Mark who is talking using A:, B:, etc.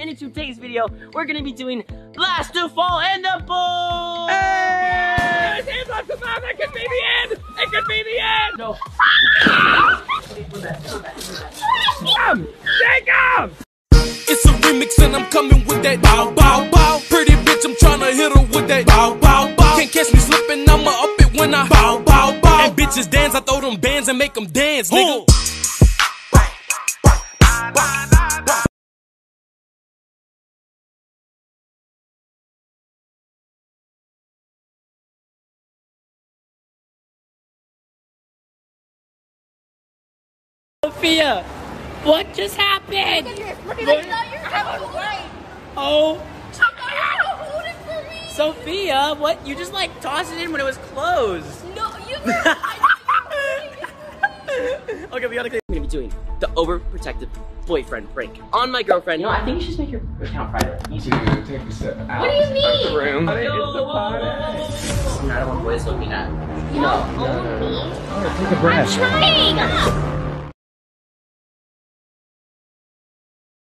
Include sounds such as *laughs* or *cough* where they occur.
A: And in today's video, we're gonna be doing Blast to Fall in the Pool!
B: Hey! Hands off the mouth, that could be the end! It could be the end!
A: No.
B: Come! Jacob!
C: It's a remix and I'm coming with that bow bow bow. Pretty bitch, I'm tryna hit her with that bow bow bow. Can't catch me slipping, I'ma up it when I bow bow bow. And bitches dance, I throw them bands and make them dance, nigga.
A: Sophia, what just happened?
D: Look at this. Look at this. No, you're right.
A: Oh,
D: Hold it for me.
A: Sophia, what? You just like tossed it in when it was closed.
D: No, you. *laughs* I
A: okay, we gotta. I'm gonna be doing the overprotective boyfriend prank on my girlfriend. You know, I think you should make your account private. Easy.
B: Dude, take a step out.
D: What do you mean?
B: of the room.
A: I don't want boys looking at. No, no, no, no.
B: Take a breath.
D: trying.